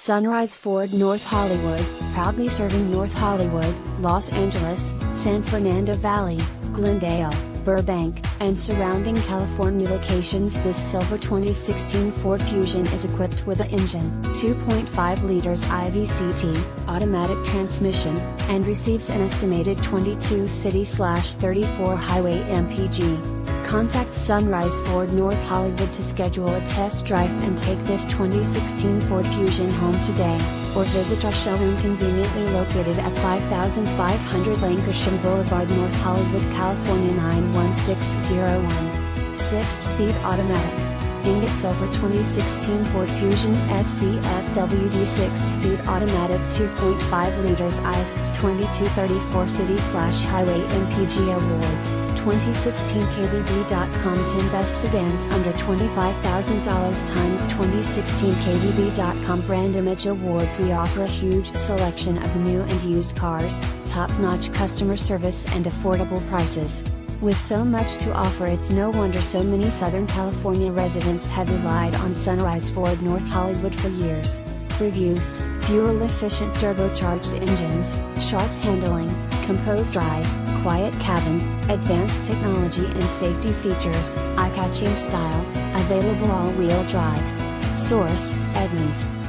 Sunrise Ford North Hollywood, proudly serving North Hollywood, Los Angeles, San Fernando Valley, Glendale, Burbank, and surrounding California locations. This silver 2016 Ford Fusion is equipped with an engine, 2.5 liters IVCT, automatic transmission, and receives an estimated 22 city/34 highway mpg. Contact Sunrise Ford North Hollywood to schedule a test drive and take this 2016 Ford Fusion home today, or visit our showroom conveniently located at 5500 Lankershim Boulevard, North Hollywood, California 91601. 6-speed automatic. Ingot Silver 2016 Ford Fusion SE FWD 6-speed automatic 2.5 liters I 2234 City Slash Highway MPG Awards 2016 KBB.com 10 Best Sedans Under $25,000 times 2016 KBB.com Brand Image Awards We offer a huge selection of new and used cars, top-notch customer service and affordable prices. With so much to offer it's no wonder so many Southern California residents have relied on Sunrise Ford North Hollywood for years. Reviews, fuel-efficient turbocharged engines, sharp handling, composed drive, quiet cabin, advanced technology and safety features, eye-catching style, available all-wheel drive. Source, Edmunds.